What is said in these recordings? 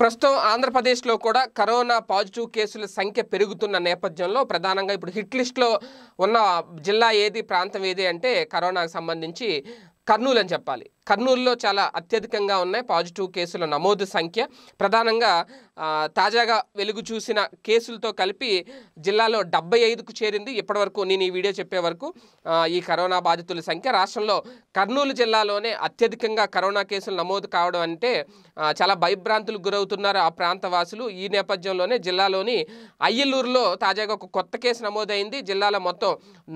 ప్రస్తుతం ఆంధ్రప్రదేశ్లో కూడా కరోనా పాజిటివ్ కేసుల సంఖ్య పెరుగుతున్న నేపథ్యంలో ప్రధానంగా ఇప్పుడు హిట్ లిస్ట్లో ఉన్న జిల్లా ఏది ప్రాంతం ఏది అంటే కరోనాకు సంబంధించి కర్నూలు అని చెప్పాలి. కర్నూలులో చాలా అత్యధికంగా ఉన్నాయి. పాజిటివ్ కేసుల నమోదు సంఖ్య. ప్రధానంగా తాజాగా వెలుగు చూసిన కేసులతో కలిపి జిల్లాలో డెబ్బై ఐదుకు చేరింది. ఇప్పటివరకు నేను ఈ వీడియో చెప్పే వరకు ఈ కరోనా బాధితుల సంఖ్య రాష్ట్రంలో కర్నూలు జిల్లాలోనే అత్యధికంగా కరోనా కేసులు నమోదు కావడం అంటే చాలా భయభ్రాంతులు గురవుతున్నారు ఆ ప్రాంత వాసులు ఈ నేపథ్యంలోనే జిల్లాలోని అయ్యలూరులో తాజాగా ఒక కొత్త కేసు నమోదైంది. జిల్లాలో మొత్తం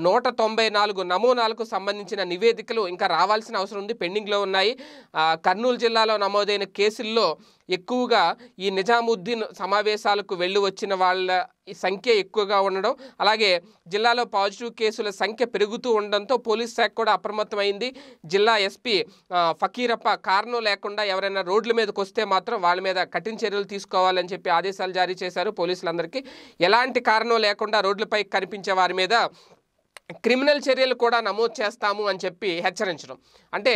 నూట తొంభై నాలుగు నమూనాలకు సంబంధించిన నివేదికలు ఇంకా రావాల్సిన అవసరం ఉంది. పెండింగ్లో ఉన్నాయి. కర్నూలు జిల్లాలో నమోదైన కేసుల్లో ఎక్కువగా ఈ నిజాముద్దీన్ సమావేశాలకు వెళ్ళి వచ్చిన వాళ్ళ సంఖ్య ఎక్కువగా ఉండడం అలాగే జిల్లాలో పాజిటివ్ కేసుల సంఖ్య పెరుగుతూ ఉండడంతో పోలీస్ శాఖ కూడా అప్రమత్తమైంది. జిల్లా ఎస్పీ ఫకీరప్ప కారణం లేకుండా ఎవరైనా రోడ్ల మీదకి వస్తే మాత్రం వాళ్ళ మీద కఠిన చర్యలు తీసుకోవాలని చెప్పి ఆదేశాలు జారీ చేశారు పోలీసులందరికీ. ఎలాంటి కారణం లేకుండా రోడ్లపై కనిపించే వారి మీద క్రిమినల్ చర్యలు కూడా నమోదు చేస్తాము అని చెప్పి హెచ్చరించడం. అంటే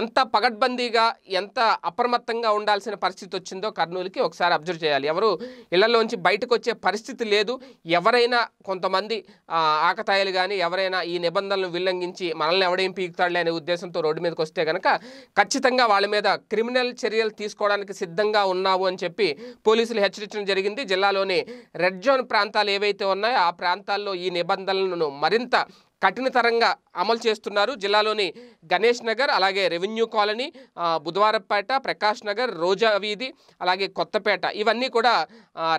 ఎంత పగడ్బందీగా ఎంత అప్రమత్తంగా ఉండాల్సిన పరిస్థితి వచ్చిందో కర్నూలుకి ఒకసారి అబ్జర్వ్ చేయాలి. ఎవరు ఇళ్ళలోంచి బయటకు వచ్చే పరిస్థితి లేదు. ఎవరైనా కొంతమంది ఆకతాయిలు కానీ ఎవరైనా ఈ నిబంధనలను ఉల్లంఘించి మనల్ని ఎవడేం పీకుతాడులే అనే ఉద్దేశంతో రోడ్డు మీదకి వస్తే కనుక ఖచ్చితంగా వాళ్ళ మీద క్రిమినల్ చర్యలు తీసుకోవడానికి సిద్ధంగా ఉన్నావు అని చెప్పి పోలీసులు హెచ్చరించడం జరిగింది. జిల్లాలోని రెడ్ జోన్ ప్రాంతాలు ఏవైతే ఉన్నాయో ఆ ప్రాంతాల్లో ఈ నిబంధనలను మరింత కఠినతరంగా అమలు చేస్తున్నారు. జిల్లాలోని గణేష్ నగర్ అలాగే రెవెన్యూ కాలనీ బుధవారపేట ప్రకాష్ నగర్ రోజా వీధి అలాగే కొత్తపేట. ఇవన్నీ కూడా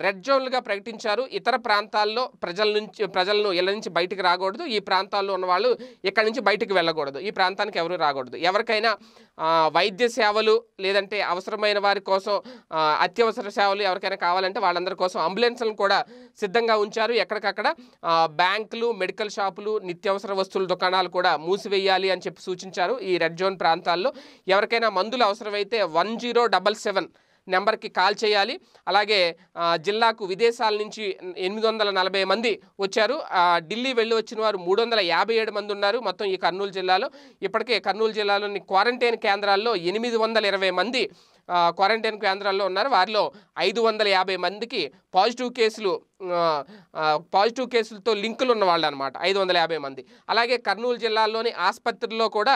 రెడ్ జోన్లుగా ప్రకటించారు. ఇతర ప్రాంతాల్లో ప్రజల నుంచి ప్రజలను ఇళ్ళ నుంచి బయటికి రాకూడదు. ఈ ప్రాంతాల్లో ఉన్న వాళ్ళు ఇక్కడి నుంచి బయటికి వెళ్ళకూడదు. ఈ ప్రాంతానికి ఎవరు రాకూడదు. ఎవరికైనా వైద్య సేవలు లేదంటే అవసరమైన వారి కోసం అత్యవసర సేవలు ఎవరికైనా కావాలంటే వాళ్ళందరి కోసం అంబులెన్స్లను కూడా సిద్ధంగా ఉంచారు. ఎక్కడికక్కడ బ్యాంకులు మెడికల్ షాపులు నిత్యావసర వస్తువుల దుకాణాలు కూడా మూసివేయాలి అని చెప్పి సూచించారు ఈ రెడ్ జోన్ ప్రాంతాల్లో. ఎవరికైనా మందులు అవసరమైతే వన్ జీరో డబల్ సెవెన్ నెంబర్కి కాల్ చేయాలి. అలాగే జిల్లాకు విదేశాల నుంచి ఎనిమిది వందల నలభై మంది వచ్చారు. ఢిల్లీ వెళ్ళి వచ్చిన వారు మూడు వందల యాభై ఏడు మంది ఉన్నారు మొత్తం ఈ కర్నూలు జిల్లాలో. ఇప్పటికే కర్నూలు జిల్లాలోని క్వారంటైన్ కేంద్రాల్లో ఎనిమిది వందల ఇరవై మంది క్వారంటైన్ కేంద్రాల్లో ఉన్నారు. వారిలో ఐదు వందల యాభై మందికి పాజిటివ్ కేసులు పాజిటివ్ కేసులతో లింకులు ఉన్న వాళ్ళు అనమాట ఐదు వందల యాభై మంది. అలాగే కర్నూలు జిల్లాలోని ఆసుపత్రుల్లో కూడా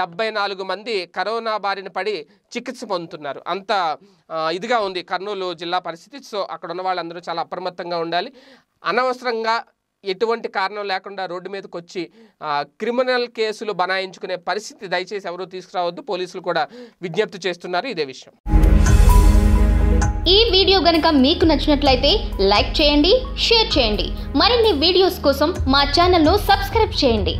డెబ్బై నాలుగు మంది కరోనా బారిన పడి చికిత్స పొందుతున్నారు. అంత ఇదిగా ఉంది కర్నూలు జిల్లా పరిస్థితి. సో అక్కడ ఉన్న వాళ్ళందరూ చాలా అప్రమత్తంగా ఉండాలి. అనవసరంగా ఎటువంటి కారణం లేకుండా రోడ్డు మీదకి వచ్చి క్రిమినల్ కేసులు బనాయించుకునే పరిస్థితి దయచేసి ఎవరూ తీసుకురావద్దు. పోలీసులు కూడా విజ్ఞప్తి చేస్తున్నారు ఇదే విషయం. ఈ వీడియో గనక మీకు నచ్చినట్లయితే లైక్ చేయండి షేర్ చేయండి. మరిన్ని వీడియోస్ కోసం మా ఛానల్ను సబ్స్క్రైబ్ చేయండి.